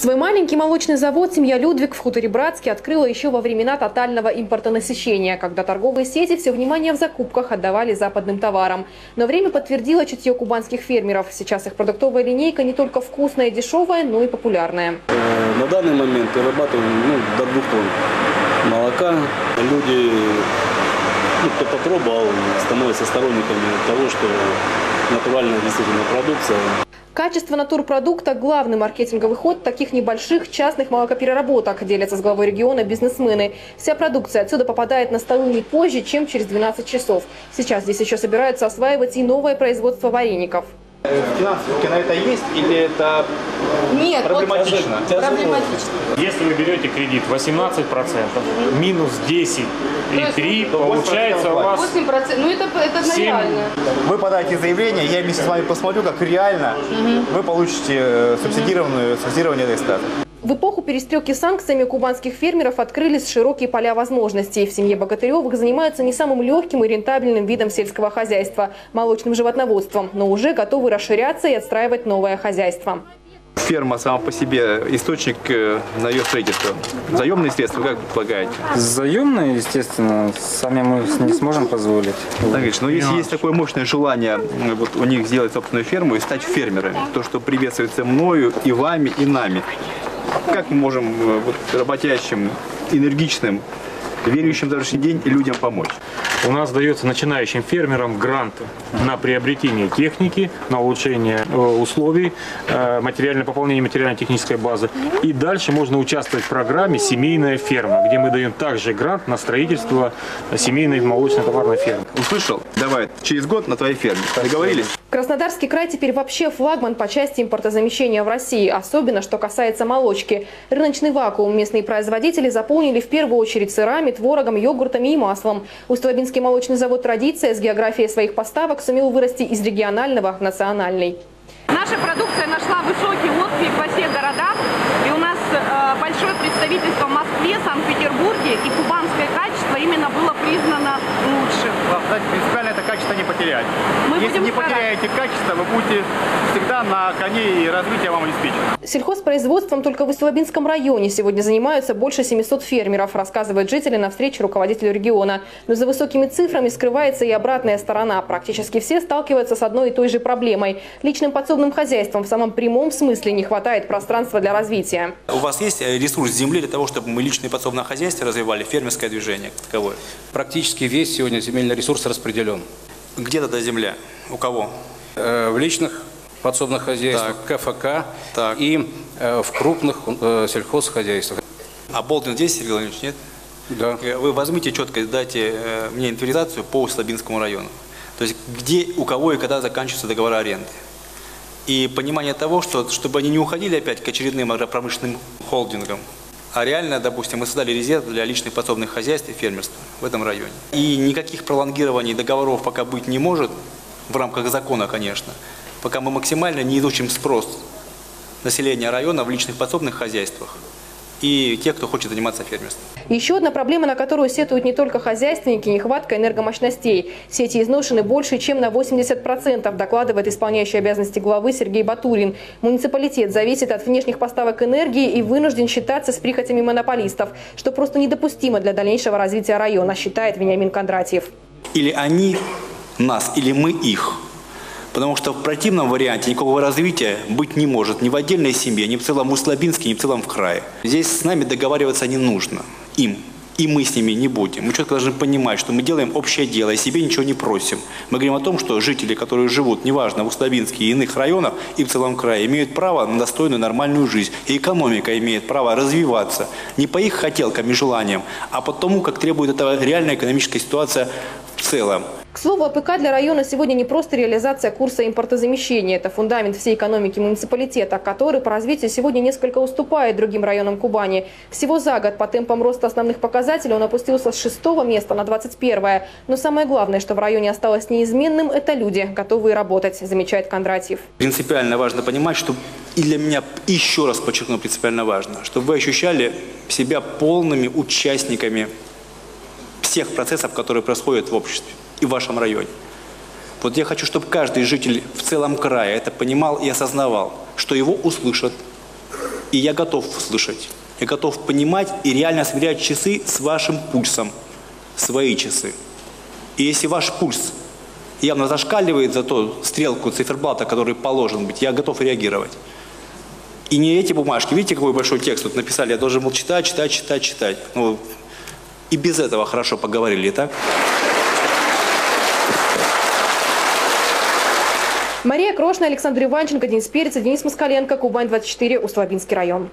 Свой маленький молочный завод семья Людвиг в хуторе Братске открыла еще во времена тотального импортонасыщения, когда торговые сети все внимание в закупках отдавали западным товарам. Но время подтвердило чутье кубанских фермеров. Сейчас их продуктовая линейка не только вкусная и дешевая, но и популярная. Э, На данный момент перерабатываем ну, до двух тонн молока. Люди, ну, кто попробовал, становятся сторонниками того, что натуральная действительно продукция. Качество натурпродукта – главный маркетинговый ход таких небольших частных молокопереработок, делятся с главой региона бизнесмены. Вся продукция отсюда попадает на столы не позже, чем через 12 часов. Сейчас здесь еще собираются осваивать и новое производство вареников. Финансовки на это есть или это Нет, проблематично? вот проблематично. Если вы берете кредит 18%, минус 10 и 3, получается у вас 8%, ну это, это реально. Вы подаете заявление, я вместе с вами посмотрю, как реально вы получите э, субсидированную, субсидирование этой статы. В эпоху перестрелки с санкциями кубанских фермеров открылись широкие поля возможностей. В семье Богатыревых занимаются не самым легким и рентабельным видом сельского хозяйства – молочным животноводством, но уже готовы расширяться и отстраивать новое хозяйство. Ферма сама по себе источник э, на ее строительство. Заемные средства, как предполагаете? Заемные, естественно, сами мы не сможем позволить. Знаете, но если есть такое мощное желание э, вот, у них сделать собственную ферму и стать фермерами, то, что приветствуется мною и вами, и нами, как мы можем э, вот, работящим, энергичным, верующим в завтрашний день и людям помочь? у нас дается начинающим фермерам гранты на приобретение техники, на улучшение э, условий, э, материальное пополнение материально-технической базы. И дальше можно участвовать в программе «Семейная ферма», где мы даем также грант на строительство семейной молочно-товарной фермы. Услышал? Давай, через год на твоей ферме. Договорились? Краснодарский край теперь вообще флагман по части импортозамещения в России, особенно что касается молочки. Рыночный вакуум местные производители заполнили в первую очередь сырами, творогом, йогуртами и маслом. Усть-Лабинский молочный завод «Традиция» с географией своих поставок сумел вырасти из регионального в национальный. Наша продукция нашла высокий отклик во всех городах, и у нас э, большое представительство в Москве, Санкт-Петербурге, и кубанское качество именно было признано лучшим. Принципиально это качество не потерять. Если будем не потеряете качество, вы будете всегда на коне и развитие вам обеспечено. Сельхозпроизводством только в Усть-Лабинском районе сегодня занимаются больше 700 фермеров, рассказывают жители на встрече руководителю региона. Но за высокими цифрами скрывается и обратная сторона. Практически все сталкиваются с одной и той же проблемой. Личным подсобным хозяйством в самом прямом смысле не хватает пространства для развития. У вас есть э, ресурс земли для того, чтобы мы личное подсобное хозяйство развивали, фермерское движение таковое? Практически весь сегодня земельный ресурс распределен. Где тогда земля? У кого? Э, В личных подсобных хозяйствах, КФК Так. и э, в крупных э, сельхозхозяйствах. А Болдин здесь, Сергей Владимирович, нет? Да. Вы возьмите четко, дайте э, мне инвентаризацию по Слабинскому району. То есть где, у кого и когда заканчиваются договоры аренды. И понимание того, что чтобы они не уходили опять к очередным агропромышленным холдингам, а реально, допустим, мы создали резерв для личных подсобных хозяйств и фермерства в этом районе. И никаких пролонгирований договоров пока быть не может, в рамках закона, конечно, пока мы максимально не изучим спрос населения района в личных подсобных хозяйствах и тех, кто хочет заниматься фермерством. Еще одна проблема, на которую сетуют не только хозяйственники – нехватка энергомощностей. Сети изношены больше, чем на 80%, докладывает исполняющий обязанности главы Сергей Батурин. Муниципалитет зависит от внешних поставок энергии и вынужден считаться с прихотями монополистов, что просто недопустимо для дальнейшего развития района, считает Вениамин Кондратьев. Или они нас, или мы их. Потому что в противном варианте никакого развития быть не может ни в отдельной семье, ни в целом Услабинске, ни в целом в крае. Здесь с нами договариваться не нужно. Им. И мы с ними не будем. Мы четко должны понимать, что мы делаем общее дело и себе ничего не просим. Мы говорим о том, что жители, которые живут, неважно, в Услабинске и иных районах, и в целом крае, имеют право на достойную нормальную жизнь. И экономика имеет право развиваться. Не по их хотелкам и желаниям, а по тому, как требует этого реальная экономическая ситуация в целом. К слову, АПК для района сегодня не просто реализация курса импортозамещения. Это фундамент всей экономики муниципалитета, который по развитию сегодня несколько уступает другим районам Кубани. Всего за год по темпам роста основных показателей он опустился с шестого места на 21 Но самое главное, что в районе осталось неизменным, это люди, готовые работать, замечает Кондратьев. Принципиально важно понимать, что и для меня еще раз подчеркну принципиально важно, чтобы вы ощущали себя полными участниками всех процессов, которые происходят в обществе и в вашем районе. Вот я хочу, чтобы каждый житель в целом края это понимал и осознавал, что его услышат, И я готов слышать. Я готов понимать и реально сверять часы с вашим пульсом. Свои часы. И если ваш пульс явно зашкаливает за ту стрелку циферблата, который положен быть, я готов реагировать. И не эти бумажки. Видите, какой большой текст тут написали? Я должен был читать, читать, читать, читать. Ну, и без этого хорошо поговорили, так? Мария Крошна, Александр Иванченко, Денис Перец Денис Москаленко, Кубань 24, Услабинский район.